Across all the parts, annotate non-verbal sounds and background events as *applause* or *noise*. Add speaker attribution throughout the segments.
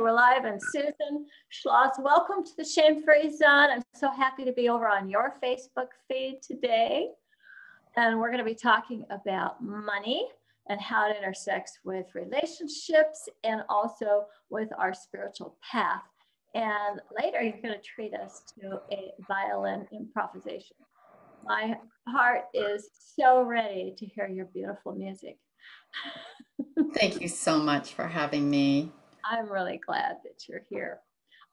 Speaker 1: we're live. And Susan Shloss, welcome to the Shame Free Zone. I'm so happy to be over on your Facebook feed today. And we're going to be talking about money and how it intersects with relationships and also with our spiritual path. And later, you're going to treat us to a violin improvisation. My heart is so ready to hear your beautiful music. *laughs*
Speaker 2: Thank you so much for having me.
Speaker 1: I'm really glad that you're here.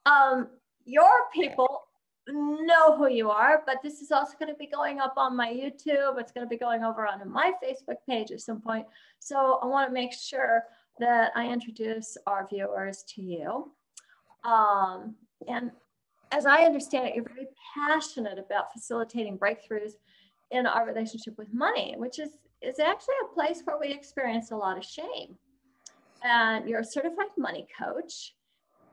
Speaker 1: Um, your people know who you are, but this is also going to be going up on my YouTube. It's going to be going over onto my Facebook page at some point. So I want to make sure that I introduce our viewers to you. Um, and as I understand it, you're very passionate about facilitating breakthroughs in our relationship with money, which is, is actually a place where we experience a lot of shame and you're a certified money coach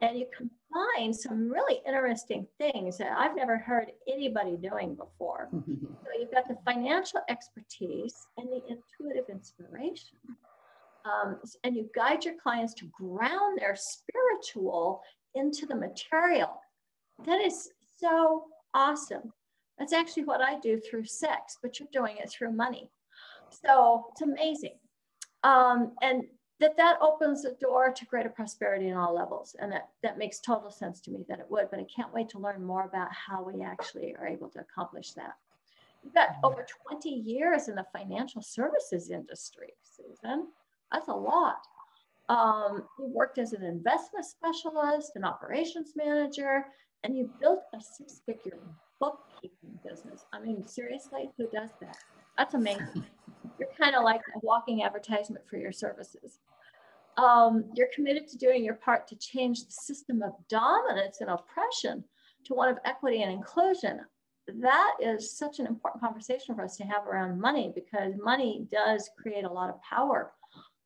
Speaker 1: and you combine some really interesting things that I've never heard anybody doing before. *laughs* so you've got the financial expertise and the intuitive inspiration. Um, and you guide your clients to ground their spiritual into the material. That is so awesome. That's actually what I do through sex, but you're doing it through money. So it's amazing. Um, and that that opens the door to greater prosperity in all levels. And that, that makes total sense to me that it would, but I can't wait to learn more about how we actually are able to accomplish that. You've got mm-hmm. over 20 years in the financial services industry, Susan. That's a lot. Um, you worked as an investment specialist, an operations manager, and you built a six figure bookkeeping business. I mean, seriously, who does that? That's amazing. *laughs* You're kind of like a walking advertisement for your services. Um, you're committed to doing your part to change the system of dominance and oppression to one of equity and inclusion. That is such an important conversation for us to have around money because money does create a lot of power.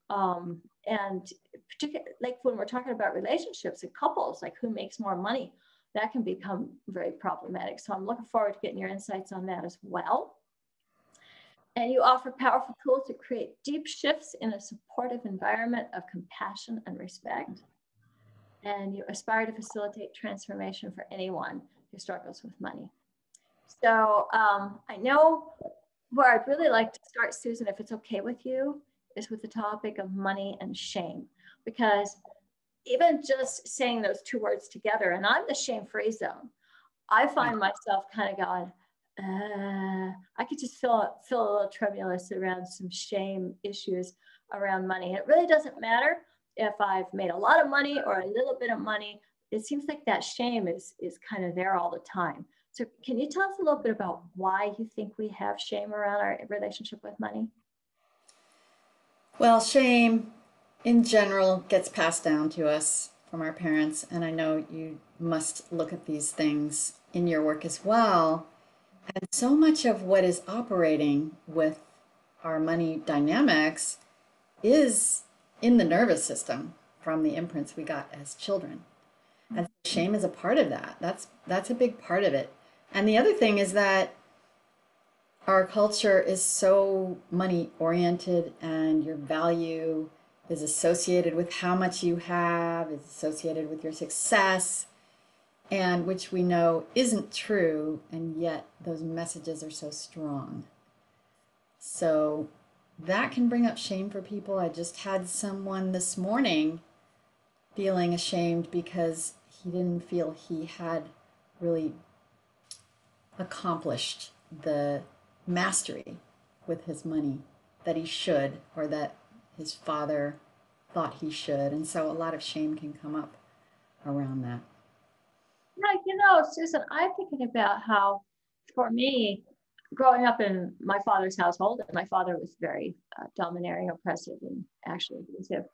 Speaker 1: Um, and particularly like when we're talking about relationships and couples, like who makes more money, that can become very problematic. So I'm looking forward to getting your insights on that as well. And you offer powerful tools to create deep shifts in a supportive environment of compassion and respect. And you aspire to facilitate transformation for anyone who struggles with money. So um, I know where I'd really like to start, Susan, if it's okay with you, is with the topic of money and shame. Because even just saying those two words together, and I'm the shame free zone, I find myself kind of going, uh, I could just feel feel a little tremulous around some shame issues around money. It really doesn't matter if I've made a lot of money or a little bit of money. It seems like that shame is is kind of there all the time. So can you tell us a little bit about why you think we have shame around our relationship with money?
Speaker 2: Well, shame in general gets passed down to us from our parents, and I know you must look at these things in your work as well. And so much of what is operating with our money dynamics is in the nervous system from the imprints we got as children. And shame is a part of that. That's that's a big part of it. And the other thing is that our culture is so money oriented and your value is associated with how much you have, is associated with your success and which we know isn't true, and yet those messages are so strong. So that can bring up shame for people. I just had someone this morning feeling ashamed because he didn't feel he had really accomplished the mastery with his money that he should or that his father thought he should. And so a lot of shame can come up around that.
Speaker 1: Yeah, you know, Susan, I'm thinking about how, for me, growing up in my father's household, and my father was very uh, domineering, oppressive, and actually abusive.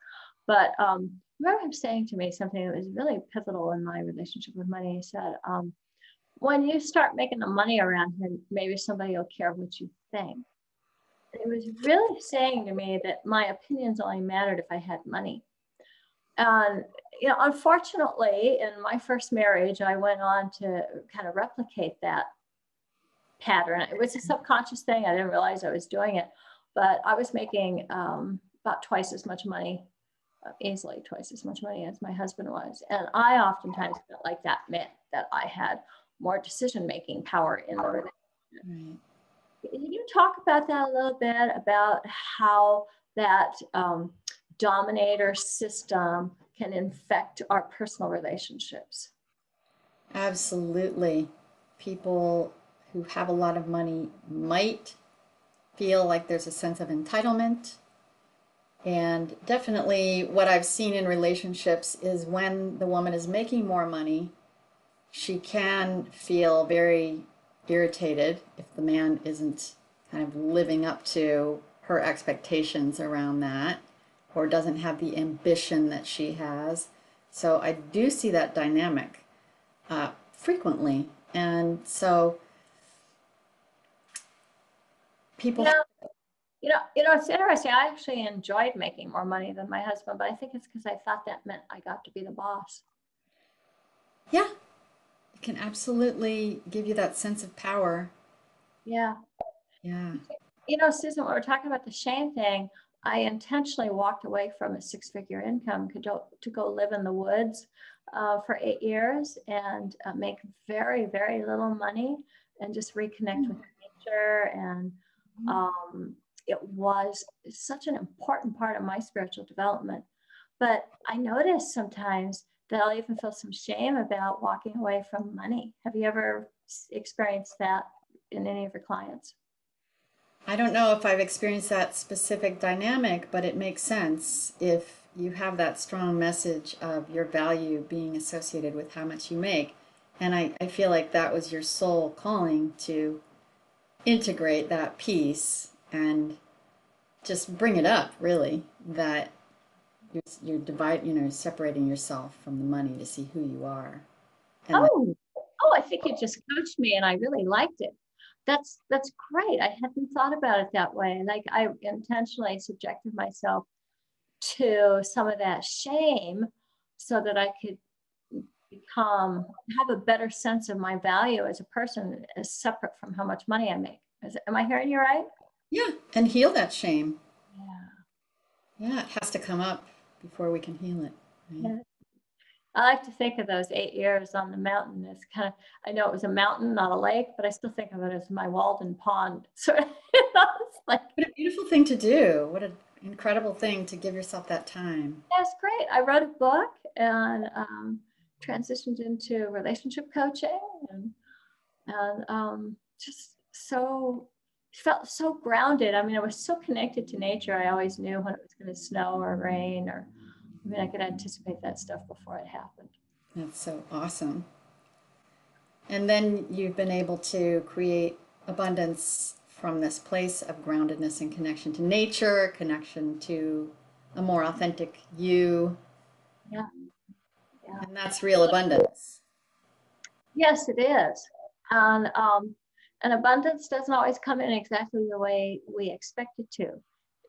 Speaker 1: But um, remember him saying to me something that was really pivotal in my relationship with money. He said, um, when you start making the money around here, maybe somebody will care what you think. It was really saying to me that my opinions only mattered if I had money. And you know, unfortunately, in my first marriage, I went on to kind of replicate that pattern. It was a subconscious thing. I didn't realize I was doing it, but I was making um, about twice as much money easily twice as much money as my husband was. And I oftentimes felt like that meant that I had more decision making power in the relationship. Right. Can you talk about that a little bit about how that um, dominator system can infect our personal relationships?
Speaker 2: Absolutely. People who have a lot of money might feel like there's a sense of entitlement. And definitely, what I've seen in relationships is when the woman is making more money, she can feel very irritated if the man isn't kind of living up to her expectations around that or doesn't have the ambition that she has. So I do see that dynamic uh, frequently. And so people.
Speaker 1: You know, you know, you know, it's interesting. I actually enjoyed making more money than my husband, but I think it's because I thought that meant I got to be the boss.
Speaker 2: Yeah, it can absolutely give you that sense of power.
Speaker 1: Yeah.
Speaker 2: Yeah.
Speaker 1: You know, Susan, when we're talking about the shame thing, I intentionally walked away from a six figure income to go live in the woods uh, for eight years and uh, make very, very little money and just reconnect mm. with nature. And mm. um, it was such an important part of my spiritual development. But I notice sometimes that I'll even feel some shame about walking away from money. Have you ever experienced that in any of your clients?
Speaker 2: I don't know if I've experienced that specific dynamic, but it makes sense if you have that strong message of your value being associated with how much you make. And I, I feel like that was your soul calling to integrate that piece and just bring it up, really, that you're, you're divide, you know, separating yourself from the money to see who you are.
Speaker 1: And oh, oh, I think you just coached me, and I really liked it. That's that's great. I hadn't thought about it that way. Like I intentionally subjected myself to some of that shame so that I could become have a better sense of my value as a person as separate from how much money I make. Is, am I hearing you right?
Speaker 2: Yeah, and heal that shame. Yeah. Yeah, it has to come up before we can heal it. Right? Yeah.
Speaker 1: I like to think of those eight years on the mountain as kind of, I know it was a mountain, not a lake, but I still think of it as my Walden Pond. *laughs* So
Speaker 2: it's like. What a beautiful thing to do. What an incredible thing to give yourself that time.
Speaker 1: That's great. I wrote a book and um, transitioned into relationship coaching and, and um, just so felt so grounded. I mean, I was so connected to nature. I always knew when it was going to snow or rain, or I mean, I could anticipate that stuff before it happened.
Speaker 2: That's so awesome. And then you've been able to create abundance from this place of groundedness and connection to nature, connection to a more authentic you.
Speaker 1: Yeah. yeah.
Speaker 2: And that's real abundance.
Speaker 1: Yes, it is. And um, and abundance doesn't always come in exactly the way we expect it to.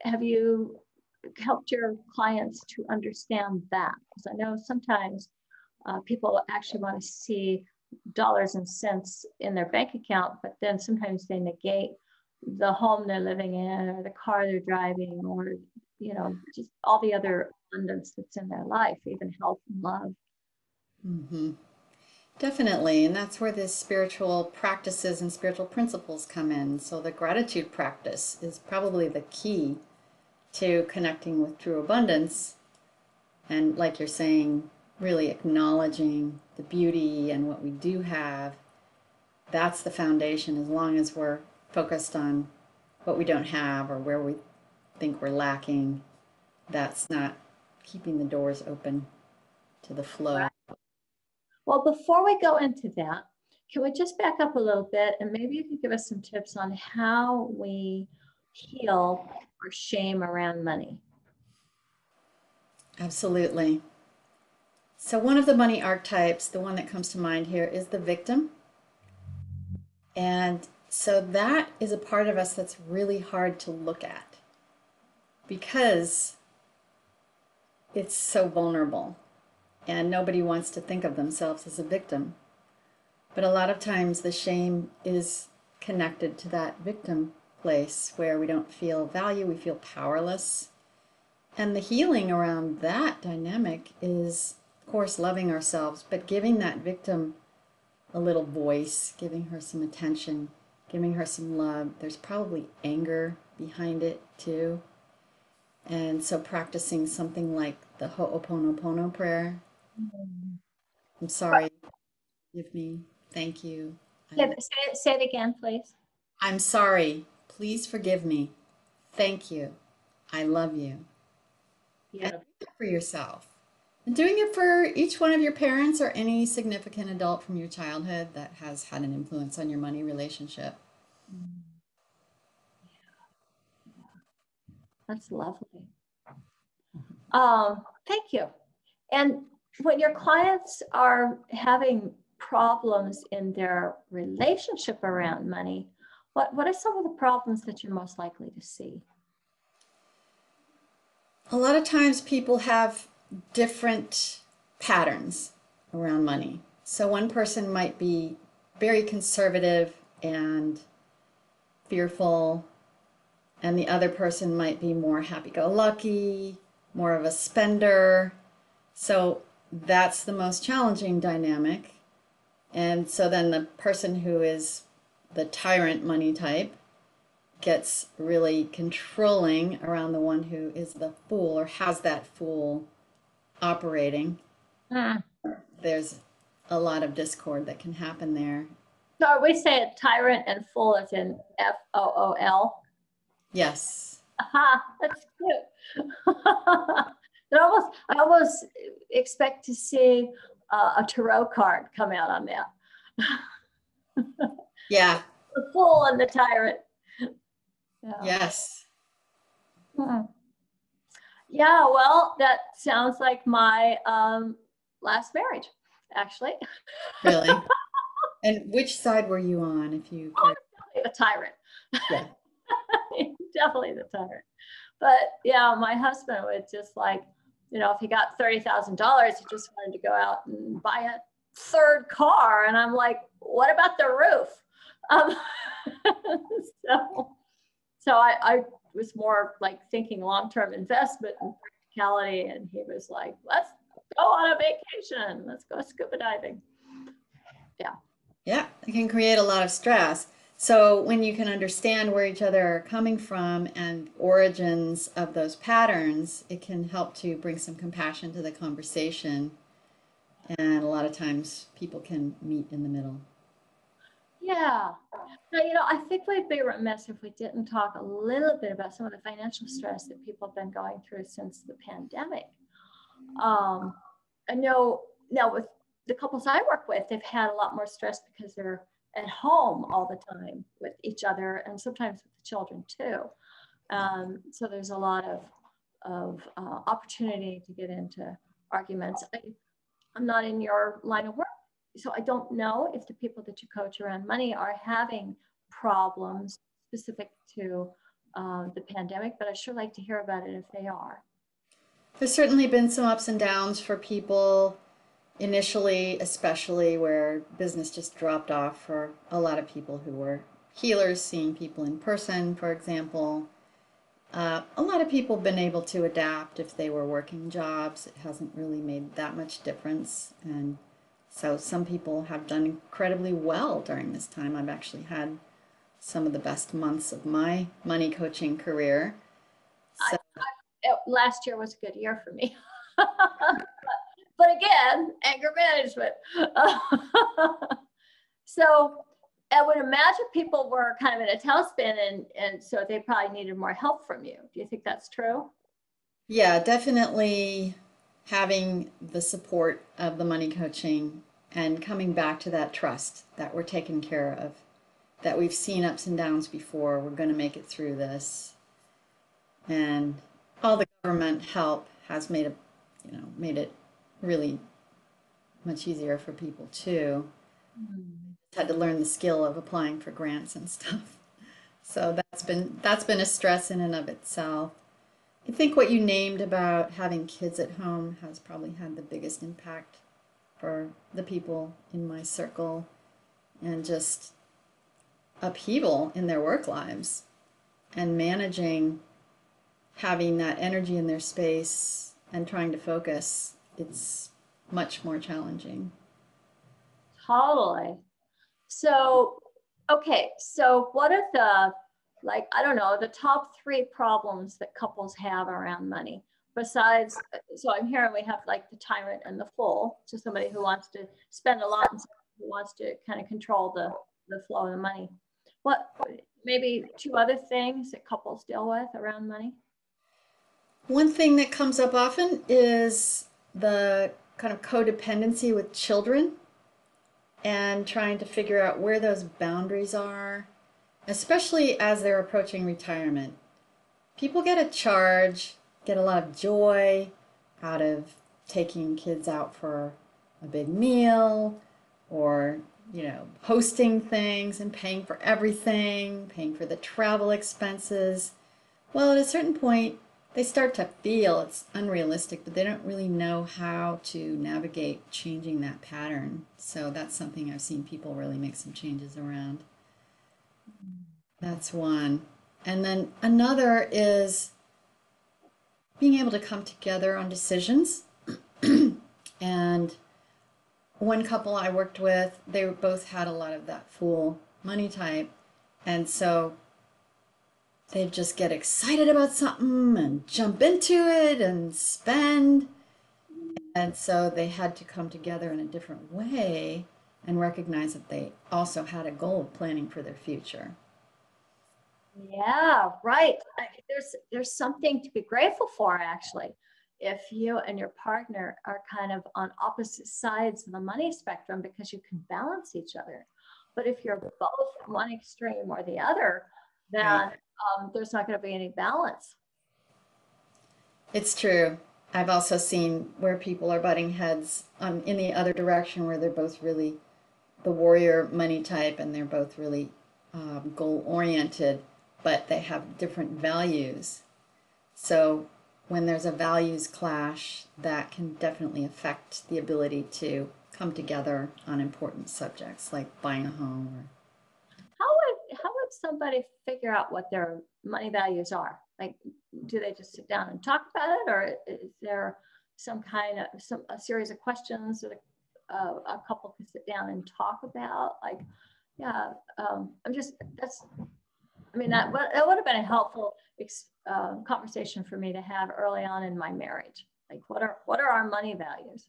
Speaker 1: Have you helped your clients to understand that? Because I know sometimes uh, people actually want to see dollars and cents in their bank account, but then sometimes they negate the home they're living in or the car they're driving or you know just all the other abundance that's in their life even health and love
Speaker 2: mm-hmm. Definitely, and that's where the spiritual practices and spiritual principles come in. So, the gratitude practice is probably the key to connecting with true abundance. And, like you're saying, really acknowledging the beauty and what we do have. That's the foundation as long as we're focused on what we don't have or where we think we're lacking. That's not keeping the doors open to the flow.
Speaker 1: Well, before we go into that, can we just back up a little bit and maybe you could give us some tips on how we heal our shame around money?
Speaker 2: Absolutely. So, one of the money archetypes, the one that comes to mind here, is the victim. And so, that is a part of us that's really hard to look at because it's so vulnerable and nobody wants to think of themselves as a victim. But a lot of times the shame is connected to that victim place where we don't feel value, we feel powerless. and the healing around that dynamic is, of course, loving ourselves, but giving that victim a little voice, giving her some attention, giving her some love. There's probably anger behind it too. And so practicing something like the Ho'oponopono prayer. Mm-hmm. I'm sorry. Give me. Thank you.
Speaker 1: Say, say it, say it again, please.
Speaker 2: I'm sorry. Please forgive me. Thank you. I love you.
Speaker 1: Yeah.
Speaker 2: And do it for yourself. And doing it for each one of your parents or any significant adult from your childhood that has had an influence on your money relationship.
Speaker 1: That's lovely. Um, thank you. And when your clients are having problems in their relationship around money, what, what are some of the problems that you're most likely to see?
Speaker 2: A lot of times people have different patterns around money. So one person might be very conservative and fearful, and the other person might be more happy go lucky, more of a spender. So that's the most challenging dynamic. And so then the person who is the tyrant money type gets really controlling around the one who is the fool or has that fool operating.
Speaker 1: Hmm.
Speaker 2: There's a lot of discord that can happen there.
Speaker 1: So we say it tyrant and fool as in F O O L.
Speaker 2: Yes.
Speaker 1: Aha, that's cute. *laughs* I almost, I almost expect to see uh, a tarot card come out on that. *laughs*
Speaker 2: Yeah.
Speaker 1: the fool and the tyrant. Yeah.
Speaker 2: Yes.
Speaker 1: Hmm. Yeah, well, that sounds like my um, last marriage, actually.
Speaker 2: Really. *laughs* and which side were you on if you
Speaker 1: Oh, definitely the tyrant.
Speaker 2: Yeah. *laughs*
Speaker 1: definitely the tyrant. But yeah, my husband would just like, you know, if he got thirty thousand dollars, he just wanted to go out and buy a third car, and I'm like, what about the roof? Um, *laughs* so, so I, I was more like thinking long-term investment and practicality, and he was like, let's go on a vacation, let's go scuba diving.
Speaker 2: Yeah, Yeah, it can create a lot of stress. So when you can understand where each other are coming from and origins of those patterns, it can help to bring some compassion to the conversation. And a lot of times people can meet in the middle.
Speaker 1: Yeah. Now, you know, I think we'd be remiss if we didn't talk a little bit about some of the financial stress that people have been going through since the pandemic. Um, I know now with the couples I work with, they've had a lot more stress because they're at home all the time with each other and sometimes with the children too. Um, so there's a lot of, of uh, opportunity to get into arguments. I, I'm not in your line of work, so I don't know if the people that you coach around money are having problems specific to uh, the pandemic, but I'd sure like to hear about it if they are.
Speaker 2: There's certainly been some ups and downs for people initially, especially where business just dropped off for a lot of people who were healers, seeing people in person, for example. Uh, a lot of people have been able to adapt if they were working jobs. It hasn't really made that much difference. And so some people have done incredibly well during this time. I've actually had some of the best months of my money coaching career. So,
Speaker 1: It- last year was a good year for me. *laughs* but again, anger management. *laughs* so I would imagine people were kind of in a tailspin and, and so they probably needed more help from you. Do you think that's true?
Speaker 2: Yeah, definitely having the support of the money coaching and coming back to that trust that we're taken care of, that we've seen ups and downs before, we're going to make it through this. And all the government help has made a, you know, made it really much easier for people too. Mm-hmm. Had to learn the skill of applying for grants and stuff. *laughs* So that's been that's been a stress in and of itself. I think what you named about having kids at home has probably had the biggest impact for the people in my circle and just upheaval in their work lives and managing having that energy in their space and trying to focus, it's much more challenging.
Speaker 1: Totally. So, okay, so what are the, like, I don't know, the top three problems that couples have around money? Besides, so I'm hearing we have like the tyrant and the fool, so somebody who wants to spend a lot and who wants to kind of control the, the flow of the money. What, maybe two other things that couples deal with around money?
Speaker 2: One thing that comes up often is the kind of codependency with children and trying to figure out where those boundaries are, especially as they're approaching retirement. People get a charge, get a lot of joy out of taking kids out for a big meal or you know hosting things and paying for everything paying for the travel expenses well at a certain point they start to feel it's unrealistic, but they don't really know how to navigate changing that pattern. So that's something I've seen people really make some changes around. That's one. And then another is being able to come together on decisions. *clears throat* and one couple I worked with, they both had a lot of that fool money type. And so they just get excited about something and jump into it and spend. And so they had to come together in a different way and recognize that they also had a goal of planning for their future.
Speaker 1: Yeah, right. There's there's something to be grateful for actually. If you and your partner are kind of on opposite sides of the money spectrum because you can balance each other. But if you're both one extreme or the other, then um, there's not going to be any balance.
Speaker 2: It's true. I've also seen where people are butting heads um, in the other direction where they're both really the warrior money type and they're both really um, goal oriented, but they have different values. So when there's a values clash, that can definitely affect the ability to come together on important subjects like buying a home or how how would
Speaker 1: somebody figure out what their money values are? Like, do they just sit down and talk about it, or is there some kind of some a series of questions that a, uh, a couple can sit down and talk about? Like, yeah, um, I'm just that's. I mean, that, that would have been a helpful uh, conversation for me to have early on in my marriage. Like, what are what are our money values?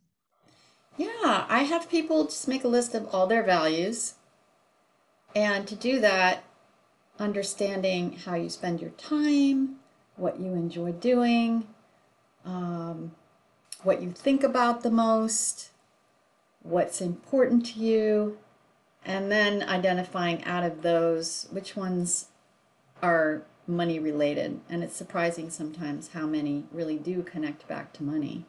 Speaker 2: Yeah, I have people just make a list of all their values. And to do that, understanding how you spend your time, what you enjoy doing, um, what you think about the most, what's important to you, and then identifying out of those which ones are money related. And it's surprising sometimes how many really do connect back to money.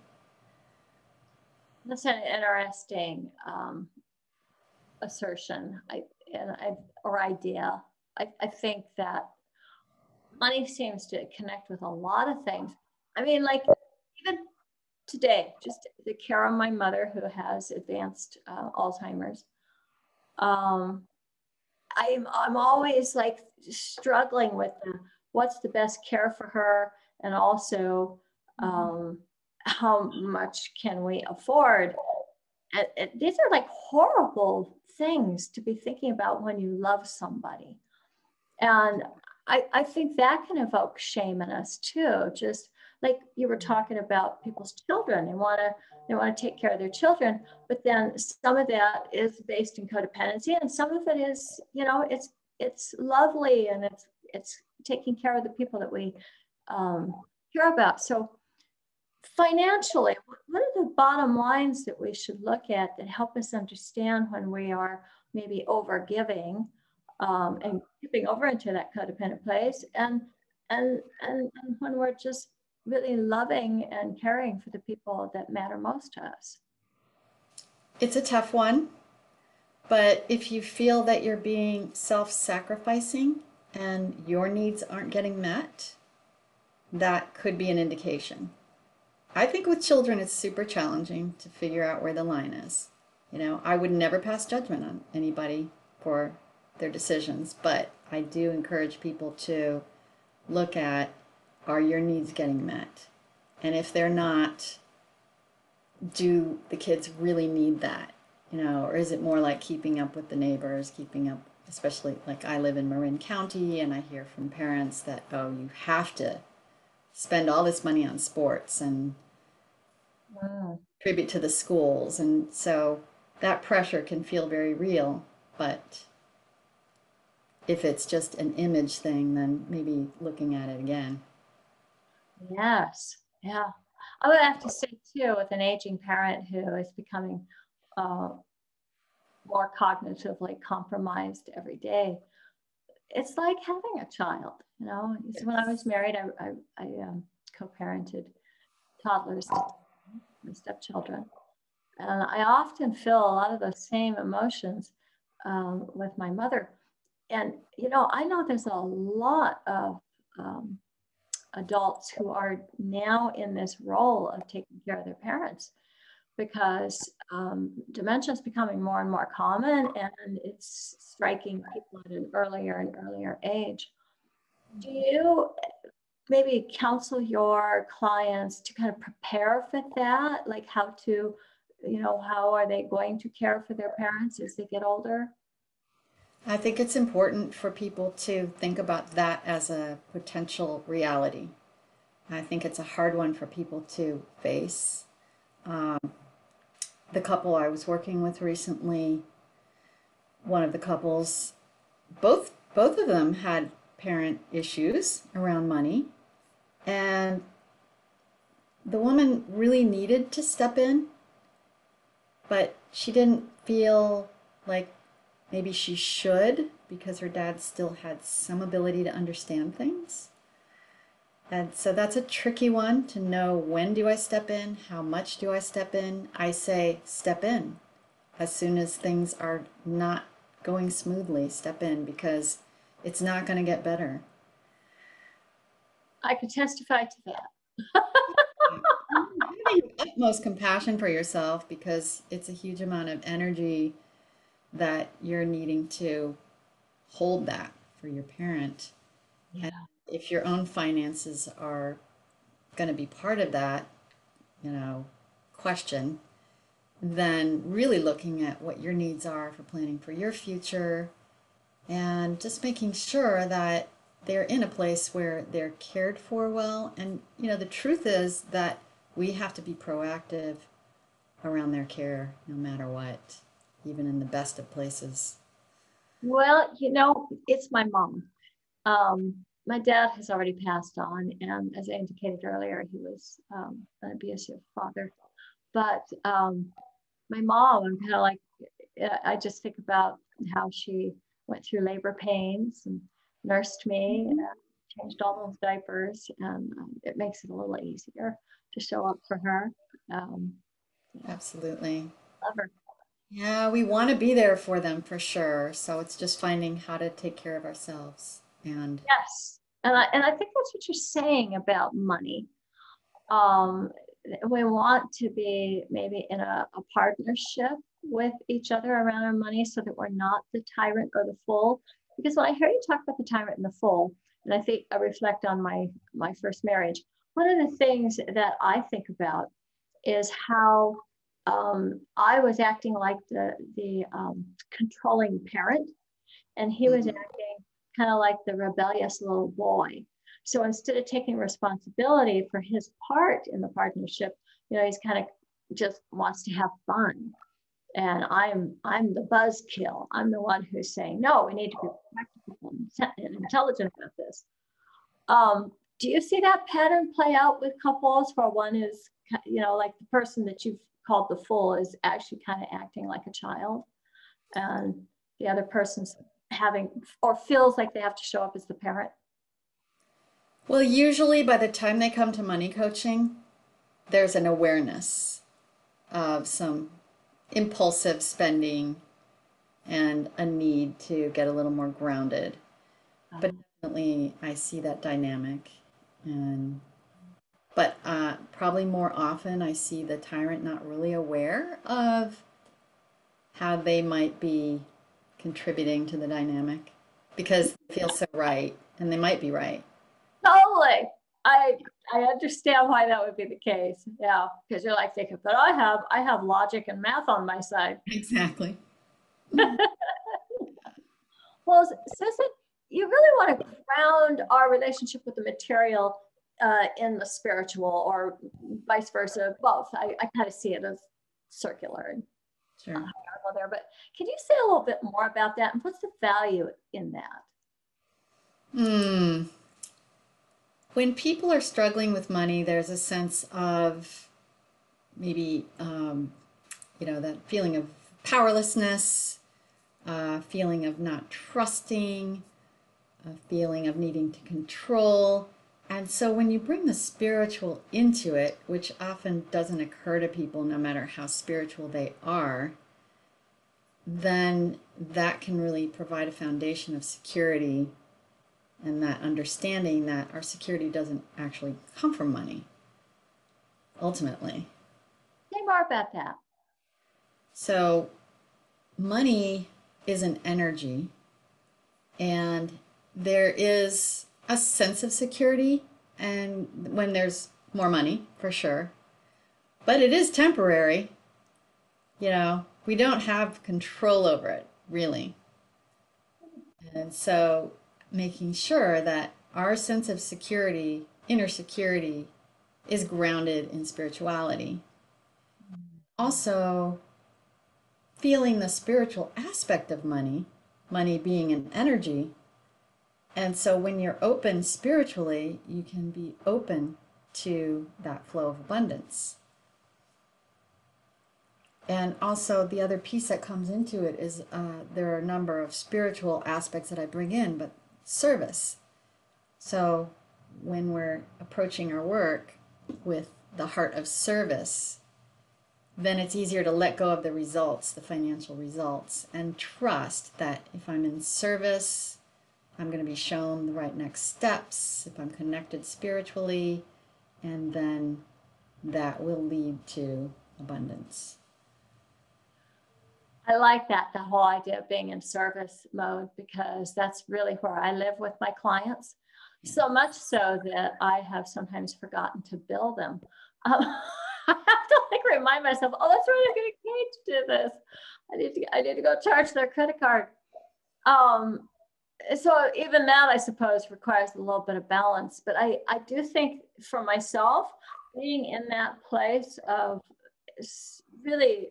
Speaker 1: That's an interesting um, assertion I, and I, or idea. I, I think that money seems to connect with a lot of things. I mean, like even today, just the care of my mother who has advanced uh, Alzheimer's. Um, I'm I'm always like struggling with the, what's the best care for her, and also um, how much can we afford. And, and these are like horrible things to be thinking about when you love somebody. And I, I think that can evoke shame in us too. Just like you were talking about people's children, they want to they want to take care of their children, but then some of that is based in codependency, and some of it is, you know, it's it's lovely and it's it's taking care of the people that we um, care about. So financially, what are the bottom lines that we should look at that help us understand when we are maybe over giving um, and tipping over into that codependent place? And, and and and when we're just really loving and caring for the people that matter most to us?
Speaker 2: It's a tough one but if you feel that you're being self-sacrificing and your needs aren't getting met that could be an indication i think with children it's super challenging to figure out where the line is you know i would never pass judgment on anybody for their decisions. But I do encourage people to look at are your needs getting met? And if they're not, do the kids really need that? You know, or is it more like keeping up with the neighbors, keeping up, especially like I live in Marin County and I hear from parents that, oh, you have to spend all this money on sports and
Speaker 1: Mm.
Speaker 2: contribute to the schools. And so that pressure can feel very real. But if it's just an image thing, then maybe looking at it again.
Speaker 1: Yes, yeah. I would have to say too, with an aging parent who is becoming uh, more cognitively compromised every day, it's like having a child. You know, It's when I was married, I, I, I um, co-parented toddlers, my stepchildren, and I often feel a lot of the same emotions um, with my mother. And you know, I know there's a lot of um, adults who are now in this role of taking care of their parents because um, dementia is becoming more and more common and it's striking people at an earlier and earlier age. Do you maybe counsel your clients to kind of prepare for that? Like how to, you know, how are they going to care for their parents as they get older?
Speaker 2: I think it's important for people to think about that as a potential reality. I think it's a hard one for people to face. Um, the couple I was working with recently, one of the couples, both both of them had parent issues around money, and the woman really needed to step in, but she didn't feel like maybe she should because her dad still had some ability to understand things. And so that's a tricky one to know when do I step in, how much do I step in. I say step in as soon as things are not going smoothly, step in because it's not going to get better.
Speaker 1: I could testify to that. *laughs*
Speaker 2: Having utmost compassion for yourself because it's a huge amount of energy that you're needing to hold that for your parent.
Speaker 1: Yeah.
Speaker 2: If your own finances are going to be part of that, you know, question, then really looking at what your needs are for planning for your future and just making sure that they're in a place where they're cared for well. And, you know, the truth is that we have to be proactive around their care no matter what, even in the best of places.
Speaker 1: Well, you know, it's my mom. Um, my dad has already passed on, and as I indicated earlier, he was um, an abusive father. But um, my mom, I'm kind of like, I just think about how she went through labor pains and nursed me and changed all those diapers, and um, it makes it a little easier to show up for her. Um,
Speaker 2: Absolutely.
Speaker 1: love her.
Speaker 2: Yeah, we want to be there for them for sure. So it's just finding how to take care of ourselves. And
Speaker 1: Yes. And I, and I think that's what you're saying about money. Um, we want to be maybe in a, a partnership with each other around our money so that we're not the tyrant or the fool. Because when I hear you talk about the tyrant and the fool, and I think I reflect on my my first marriage, one of the things that I think about is how um, I was acting like the the um, controlling parent, and he was
Speaker 2: Mhm.
Speaker 1: acting kind of like the rebellious little boy. So instead of taking responsibility for his part in the partnership, you know, he's kind of just wants to have fun. And I'm I'm the buzzkill. I'm the one who's saying, no, we need to be practical and intelligent about this. Um, do you see that pattern play out with couples where one is, you know, like the person that you've called the fool is actually kind of acting like a child, and the other person's having or feels like they have to show up as the parent?
Speaker 2: well, usually by the time they come to money coaching, there's an awareness of some impulsive spending and a need to get a little more grounded. But definitely, I see that dynamic. And but uh, probably more often, I see the tyrant not really aware of how they might be contributing to the dynamic because they feel so right, and they might be right.
Speaker 1: Totally. I I understand why that would be the case. Yeah, because you're like thinking, but I have I have logic and math on my side.
Speaker 2: Exactly. *laughs*
Speaker 1: well, Susan, you really want to ground our relationship with the material uh, in the spiritual, or vice versa, both. I, I kind of see it as circular.
Speaker 2: Sure.
Speaker 1: Uh, there, but can you say a little bit more about that and what's the value in that?
Speaker 2: Hmm when people are struggling with money, there's a sense of maybe, um, you know, that feeling of powerlessness, uh, feeling of not trusting, a feeling of needing to control. And so when you bring the spiritual into it, which often doesn't occur to people no matter how spiritual they are, then that can really provide a foundation of security and that understanding that our security doesn't actually come from money ultimately.
Speaker 1: Say more about that.
Speaker 2: So, money is an energy, and there is a sense of security, and when there's more money, for sure, but it is temporary. You know, we don't have control over it, really. And so making sure that our sense of security, inner security, is grounded in spirituality. Also, feeling the spiritual aspect of money, money being an energy. And so when you're open spiritually, you can be open to that flow of abundance. And also, the other piece that comes into it is uh, there are a number of spiritual aspects that I bring in, but service. So when we're approaching our work with the heart of service, then it's easier to let go of the results, the financial results, and trust that if I'm in service, I'm going to be shown the right next steps, if I'm connected spiritually, and then that will lead to abundance.
Speaker 1: I like that, the whole idea of being in service mode, because that's really where I live with my clients. So much so that I have sometimes forgotten to bill them. Um, *laughs* I have to like remind myself, oh, that's right, I'm getting paid to do this. I need to, I need to go charge their credit card. Um, so even that, I suppose, requires a little bit of balance. But I, I do think for myself, being in that place of really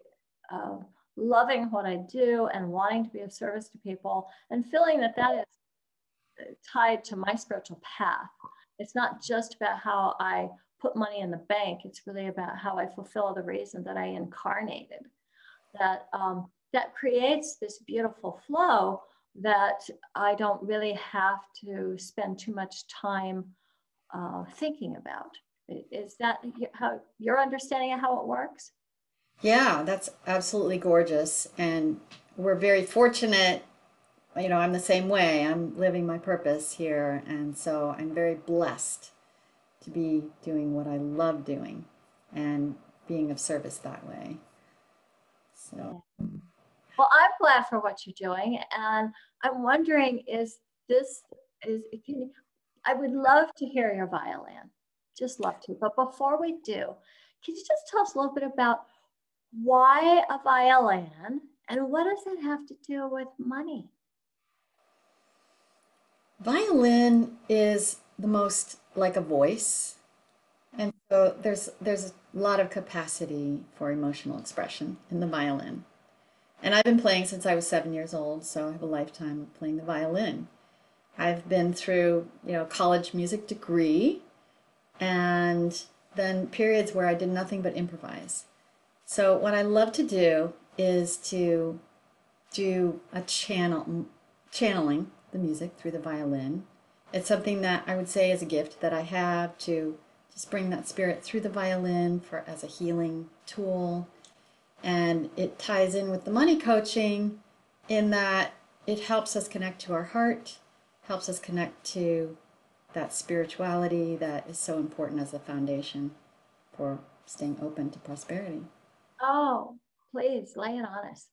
Speaker 1: uh, loving what I do and wanting to be of service to people and feeling that that is uh, tied to my spiritual path. It's not just about how I put money in the bank. It's really about how I fulfill the reason that I incarnated. That um, that creates this beautiful flow that I don't really have to spend too much time uh, thinking about. Is that how your understanding of how it works?
Speaker 2: Yeah, that's absolutely gorgeous. And we're very fortunate. You know, I'm the same way. I'm living my purpose here. And so I'm very blessed to be doing what I love doing and being of service that way. So.
Speaker 1: Well, I'm glad for what you're doing. And I'm wondering is this, is, you, I would love to hear your violin. Just love to. But before we do, can you just tell us a little bit about why a violin and what does that have to do with money?
Speaker 2: Violin is the most like a voice. And so there's there's a lot of capacity for emotional expression in the violin. And I've been playing since I was 7 years old, so I have a lifetime of playing the violin. I've been through, you know, college music degree and then periods where I did nothing but improvise. So what I love to do is to do a channel channeling the music through the violin. It's something that I would say is a gift that I have to just bring that spirit through the violin for as a healing tool. And it ties in with the money coaching in that it helps us connect to our heart, helps us connect to that spirituality that is so important as a foundation for staying open to prosperity.
Speaker 1: Oh, please lay it on us.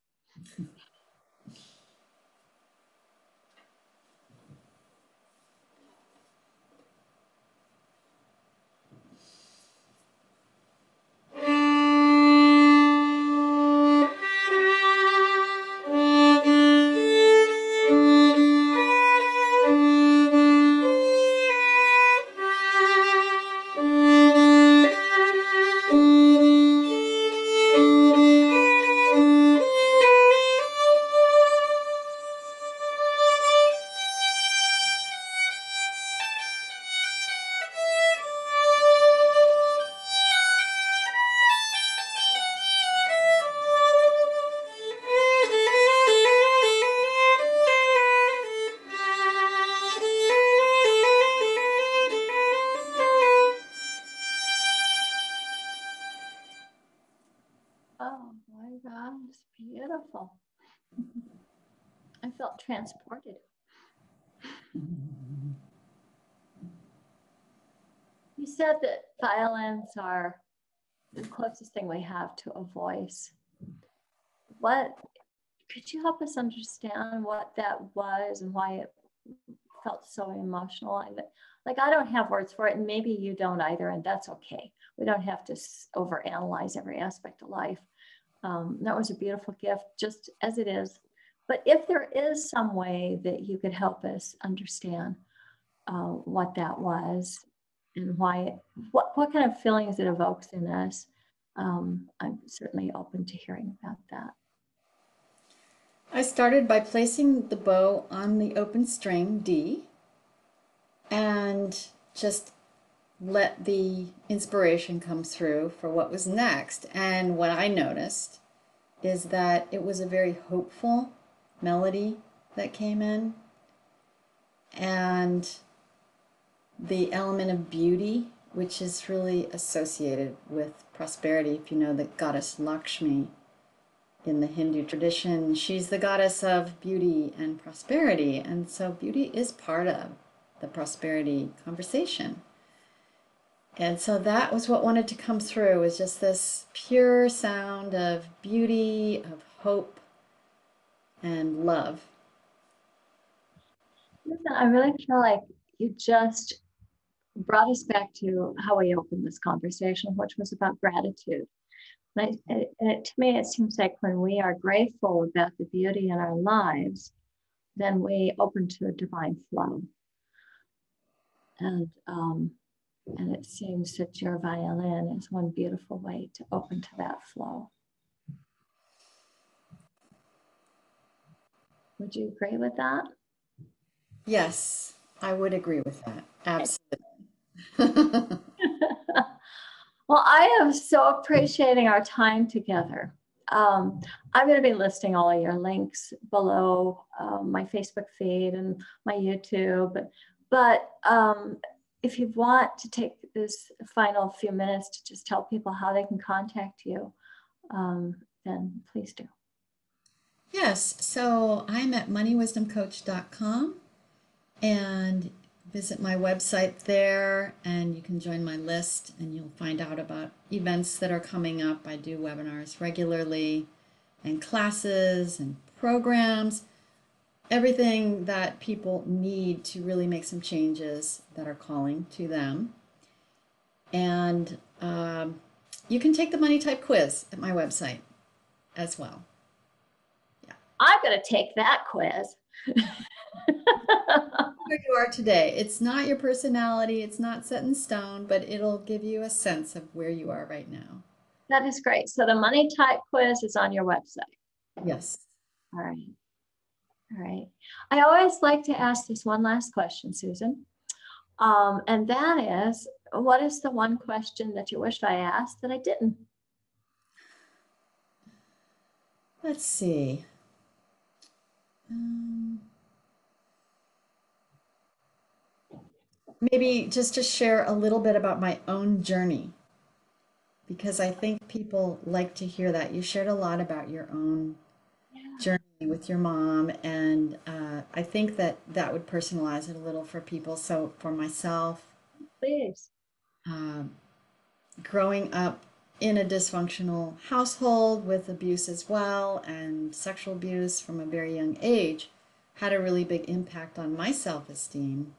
Speaker 1: Violins are the closest thing we have to a voice. What could you help us understand what that was and why it felt so emotional? I, like I don't have words for it, and maybe you don't either, and that's okay. We don't have to overanalyze every aspect of life. Um, that was a beautiful gift, just as it is. But if there is some way that you could help us understand uh, what that was and why, it, what, what kind of feelings it evokes in us, um, I'm certainly open to hearing about that.
Speaker 2: I started by placing the bow on the open string D and just let the inspiration come through for what was next. And what I noticed is that it was a very hopeful melody that came in and the element of beauty, which is really associated with prosperity. If you know the goddess Lakshmi in the Hindu tradition, she's the goddess of beauty and prosperity. And so beauty is part of the prosperity conversation. And so that was what wanted to come through was just this pure sound of beauty, of hope, and love.
Speaker 1: Listen, I really feel like you just brought us back to how we opened this conversation, which was about gratitude. And, I, and it, to me, it seems like when we are grateful about the beauty in our lives, then we open to a divine flow. And um, and it seems that your violin is one beautiful way to open to that flow. Would you agree with that?
Speaker 2: Yes, I would agree with that. Absolutely. *laughs*
Speaker 1: well, I am so appreciating our time together. Um, I'm going to be listing all of your links below um, my Facebook feed and my YouTube. But, but um, if you want to take this final few minutes to just tell people how they can contact you, um, then please do.
Speaker 2: Yes, so I'm at moneywisdomcoach.com and visit my website there and you can join my list and you'll find out about events that are coming up. I do webinars regularly and classes and programs everything that people need to really make some changes that are calling to them. And um, you can take the money type quiz at my website as well.
Speaker 1: Yeah. I'm going to take that quiz. *laughs*
Speaker 2: Where you are today. It's not your personality, it's not set in stone, but it'll give you a sense of where you are right now.
Speaker 1: That is great. So the money type quiz is on your website.
Speaker 2: Yes.
Speaker 1: All right. All right. I always like to ask this one last question, Susan. Um, and that is, what is the one question that you wished I asked that I didn't?
Speaker 2: Let's see. Um, maybe just to share a little bit about my own journey, because I think people like to hear that. You shared a lot about your own yeah. journey with your mom and uh, i think that that would personalize it a little for people so for myself
Speaker 1: please
Speaker 2: uh, growing up in a dysfunctional household with abuse as well and sexual abuse from a very young age had a really big impact on my self-esteem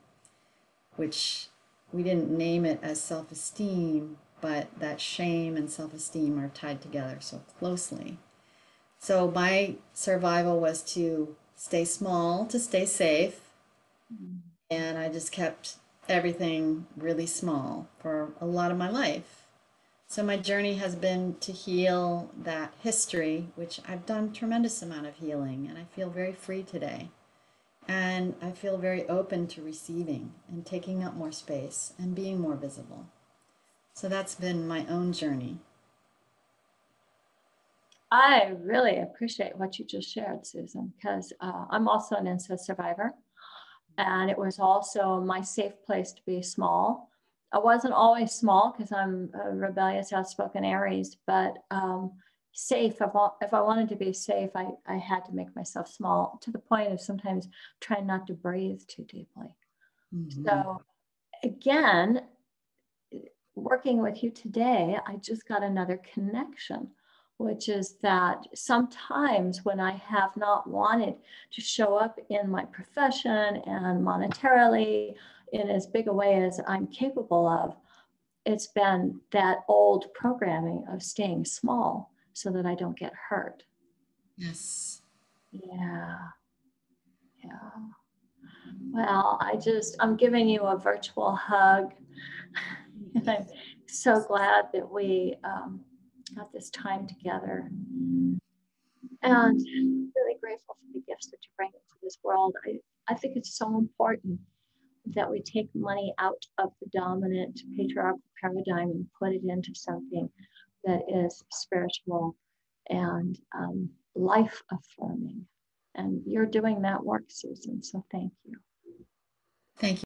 Speaker 2: which we didn't name it as self-esteem but that shame and self-esteem are tied together so closely so my survival was to stay small, to stay safe. And I just kept everything really small for a lot of my life. So my journey has been to heal that history, which I've done tremendous amount of healing and I feel very free today. And I feel very open to receiving and taking up more space and being more visible. So that's been my own journey.
Speaker 1: I really appreciate what you just shared, Susan, because uh, I'm also an incest survivor. And it was also my safe place to be small. I wasn't always small because I'm a rebellious, outspoken Aries, but um, safe, if I, if I wanted to be safe, I, I had to make myself small to the point of sometimes trying not to breathe too deeply. Mm-hmm. So, again, working with you today, I just got another connection, which is that sometimes when I have not wanted to show up in my profession and monetarily in as big a way as I'm capable of, it's been that old programming of staying small so that I don't get hurt.
Speaker 2: Yes.
Speaker 1: Yeah. Yeah. Well, I just, I'm giving you a virtual hug. *laughs* and I'm so glad that we um, got this time together. And really grateful for the gifts that you bring into this world. I, I think it's so important that we take money out of the dominant patriarchal paradigm and put it into something that is spiritual and um, life affirming. And you're doing that work, Susan. So thank you.
Speaker 2: Thank you.